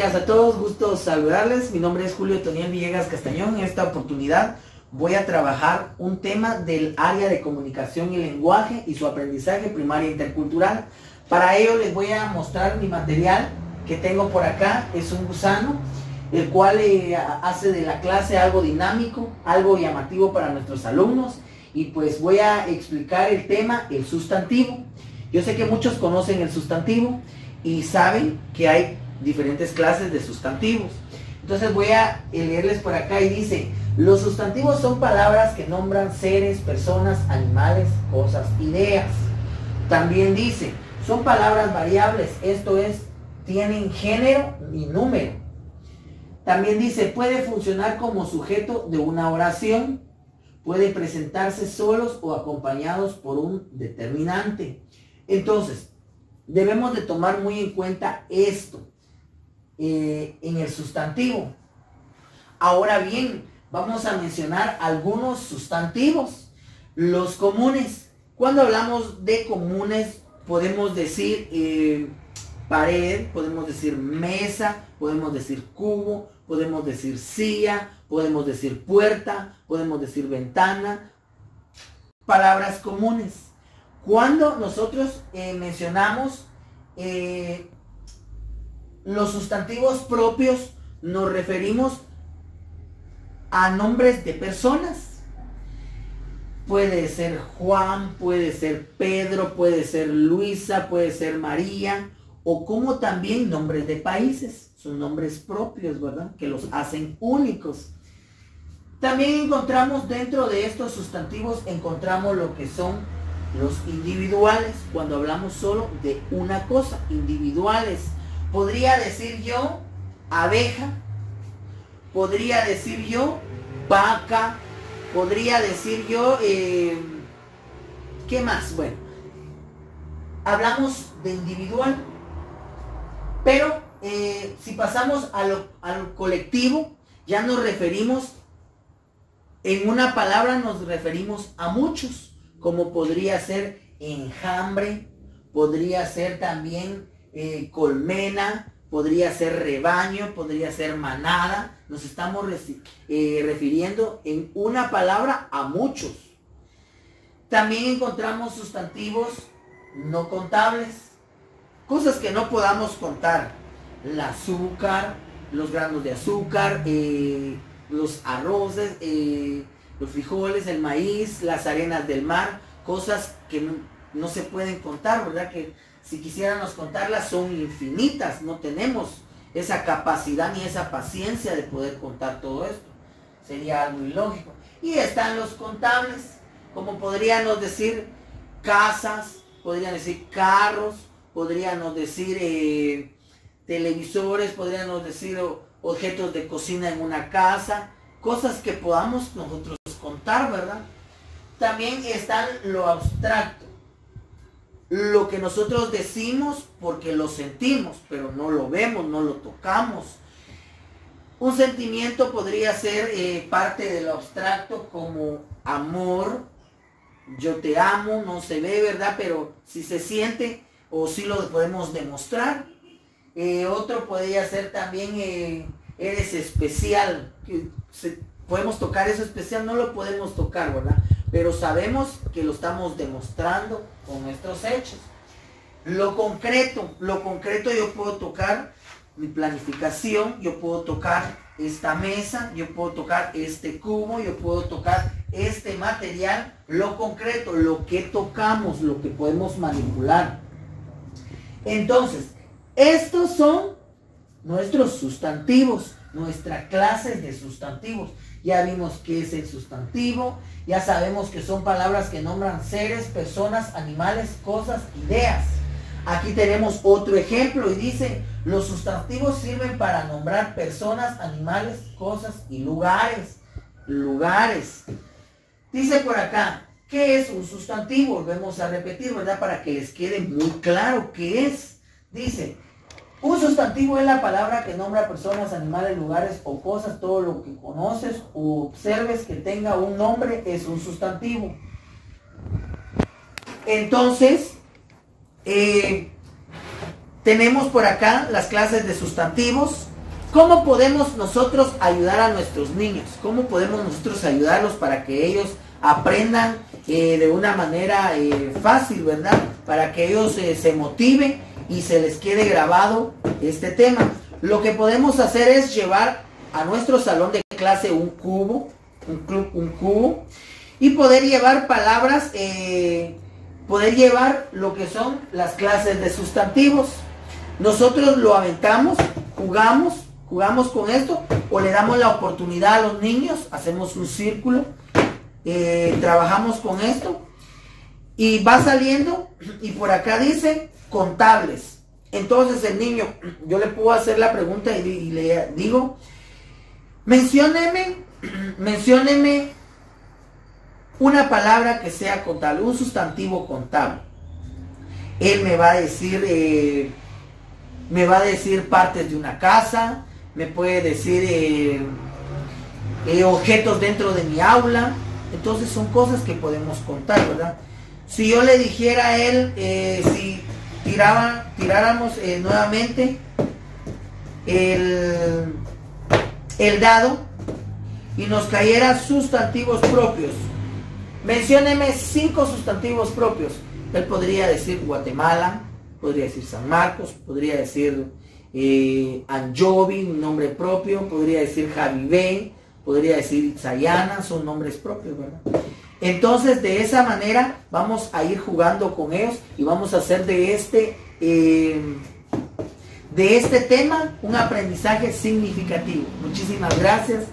días a todos, gusto saludarles. Mi nombre es Julio Toniel Villegas Castañón. En esta oportunidad voy a trabajar un tema del área de comunicación y lenguaje y su aprendizaje primaria intercultural. Para ello les voy a mostrar mi material que tengo por acá. Es un gusano, el cual eh, hace de la clase algo dinámico, algo llamativo para nuestros alumnos. Y pues voy a explicar el tema, el sustantivo. Yo sé que muchos conocen el sustantivo y saben que hay diferentes clases de sustantivos. Entonces voy a leerles por acá y dice, los sustantivos son palabras que nombran seres, personas, animales, cosas, ideas. También dice, son palabras variables, esto es, tienen género y número. También dice, puede funcionar como sujeto de una oración, puede presentarse solos o acompañados por un determinante. Entonces, debemos de tomar muy en cuenta esto. Eh, en el sustantivo. Ahora bien, vamos a mencionar algunos sustantivos. Los comunes. Cuando hablamos de comunes, podemos decir eh, pared, podemos decir mesa, podemos decir cubo, podemos decir silla, podemos decir puerta, podemos decir ventana. Palabras comunes. Cuando nosotros eh, mencionamos los sustantivos propios nos referimos a nombres de personas. Puede ser Juan, puede ser Pedro, puede ser Luisa, puede ser María, o como también nombres de países. Son nombres propios, ¿verdad? Que los hacen únicos. También encontramos dentro de estos sustantivos, encontramos lo que son los individuales, cuando hablamos solo de una cosa, individuales podría decir yo abeja, podría decir yo vaca, podría decir yo, eh, ¿qué más? Bueno, hablamos de individual, pero eh, si pasamos a colectivo, ya nos referimos, en una palabra nos referimos a muchos, como podría ser enjambre, podría ser también eh, colmena, podría ser rebaño, podría ser manada. Nos estamos eh, refiriendo en una palabra a muchos. También encontramos sustantivos no contables, cosas que no podamos contar. El azúcar, los granos de azúcar, eh, los arroces, los frijoles, el maíz, las arenas del mar, cosas que no, no se pueden contar, ¿verdad? Que si quisiéramos contarlas son infinitas, no tenemos esa capacidad ni esa paciencia de poder contar todo esto. Sería algo ilógico. Y están los contables, como podríamos decir casas, podrían decir carros, podríamos decir eh, televisores, podríamos decir objetos de cocina en una casa, cosas que podamos nosotros contar, ¿verdad? También están lo abstracto lo que nosotros decimos porque lo sentimos, pero no lo vemos, no lo tocamos. Un sentimiento podría ser eh, parte de lo abstracto como amor, yo te amo, no se ve, ¿verdad? Pero si se siente o si lo podemos demostrar. Eh, otro podría ser también, eh, eres especial, podemos tocar eso especial, no lo podemos tocar, ¿verdad? Pero sabemos que lo estamos demostrando con nuestros hechos. Lo concreto, lo concreto yo puedo tocar mi planificación, yo puedo tocar esta mesa, yo puedo tocar este cubo, yo puedo tocar este material, lo concreto, lo que tocamos, lo que podemos manipular. Entonces, estos son nuestros sustantivos, nuestras clases de sustantivos. Ya vimos qué es el sustantivo, ya sabemos que son palabras que nombran seres, personas, animales, cosas, ideas. Aquí tenemos otro ejemplo y dice, los sustantivos sirven para nombrar personas, animales, cosas y lugares. Lugares. Dice por acá, ¿qué es un sustantivo? Volvemos a repetir, ¿verdad? Para que les quede muy claro qué es. Dice, un sustantivo es la palabra que nombra personas, animales, lugares o cosas, todo lo que conoces o observes que tenga un nombre es un sustantivo. Entonces, eh, tenemos por acá las clases de sustantivos. ¿Cómo podemos nosotros ayudar a nuestros niños? ¿Cómo podemos nosotros ayudarlos para que ellos aprendan eh, de una manera eh, fácil, ¿verdad? Para que ellos se motiven y se les quede grabado este tema. Lo que podemos hacer es llevar a nuestro salón de clase un cubo, un, club, un cubo, y poder llevar palabras, poder llevar lo que son las clases de sustantivos. Nosotros lo aventamos, jugamos, jugamos con esto o le damos la oportunidad a los niños, hacemos un círculo, eh, trabajamos con esto y va saliendo y por acá dice contables. Entonces el niño, yo le puedo hacer la pregunta y, le digo, mencióneme, mencióneme una palabra que sea contable, un sustantivo contable. Él me va a decir eh, me va a decir partes de una casa, me puede decir eh, eh, objetos dentro de mi aula. Entonces son cosas que podemos contar, ¿verdad? Si yo le dijera a él, si tiraba, tiráramos nuevamente el, el dado y nos cayera sustantivos propios, mencióneme cinco sustantivos propios. Él podría decir Guatemala, podría decir San Marcos, podría decir eh, un nombre propio, podría decir Javivé, podría decir Itzayana, son nombres propios. Entonces, de esa manera vamos a ir jugando con ellos y vamos a hacer de este, eh, de este tema un aprendizaje significativo. Muchísimas gracias.